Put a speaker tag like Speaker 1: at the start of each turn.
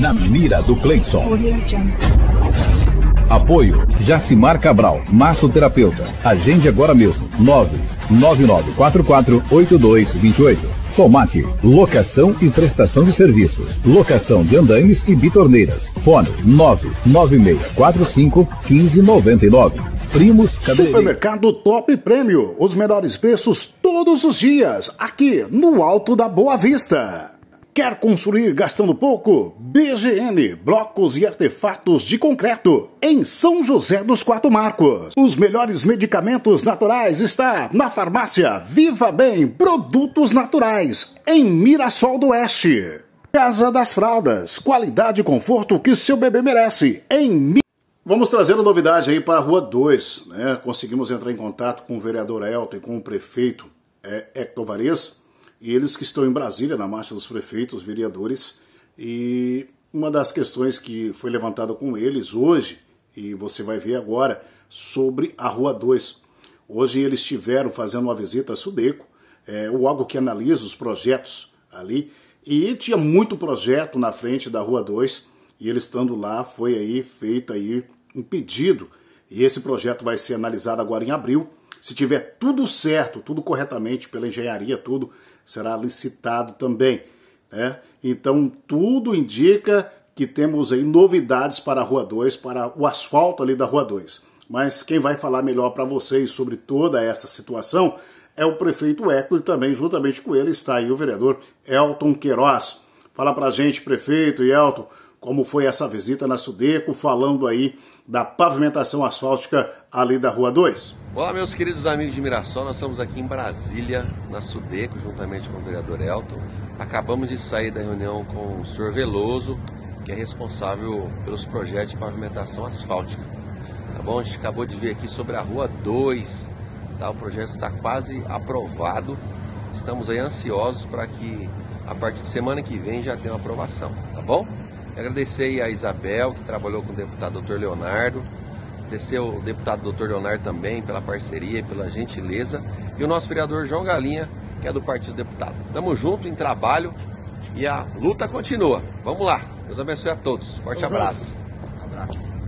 Speaker 1: Na mira do Cleison. Apoio Jacimar Cabral, massoterapeuta. Agende agora mesmo. 999448228. Tomate, locação e prestação de serviços. Locação de andaimes e bitorneiras. Fone 99645 1599. Primos.
Speaker 2: Supermercado Top Prêmio. Os melhores preços todos os dias. Aqui no Alto da Boa Vista. Quer construir gastando pouco? BGN, blocos e artefatos de concreto, em São José dos Quatro Marcos. Os melhores medicamentos naturais está na farmácia Viva Bem Produtos Naturais, em Mirassol do Oeste. Casa das Fraldas, qualidade e conforto que seu bebê merece, em Mi- Vamos trazendo novidade aí para a Rua 2, né? Conseguimos entrar em contato com o vereador Elton e com o prefeito é, Hector eles que estão em Brasília, na marcha dos prefeitos, vereadores, e uma das questões que foi levantada com eles hoje, e você vai ver agora, sobre a Rua 2. Hoje eles estiveram fazendo uma visita a Sudeco, é, o órgão que analisa os projetos ali, e tinha muito projeto na frente da Rua 2, e ele estando lá, foi aí feito aí um pedido, e esse projeto vai ser analisado agora em abril. Se tiver tudo certo, tudo corretamente pela engenharia, tudo será licitado também. Né? Então tudo indica que temos aí novidades para a Rua 2, para o asfalto ali da Rua 2. Mas quem vai falar melhor para vocês sobre toda essa situação é o prefeito Eco e também, juntamente com ele, está aí o vereador Elton Queiroz. Fala pra gente, prefeito e Elton, como foi essa visita na Sudeco, falando aí da pavimentação asfáltica ali da Rua 2.
Speaker 3: Olá, meus queridos amigos de Mirassol, nós estamos aqui em Brasília, na Sudeco, juntamente com o vereador Elton. Acabamos de sair da reunião com o senhor Veloso, que é responsável pelos projetos de pavimentação asfáltica. Tá bom? A gente acabou de ver aqui sobre a Rua 2, tá? O projeto está quase aprovado. Estamos aí ansiosos para que a partir de semana que vem já tenha uma aprovação, tá bom? Agradecer a Isabel, que trabalhou com o deputado Dr. Leonardo. Agradecer ao deputado Dr. Leonardo também pela parceria e pela gentileza. E o nosso vereador João Galinha, que é do Partido Deputado. Tamo junto em trabalho e a luta continua. Vamos lá. Deus abençoe a todos. Forte abraço.
Speaker 4: Abraço.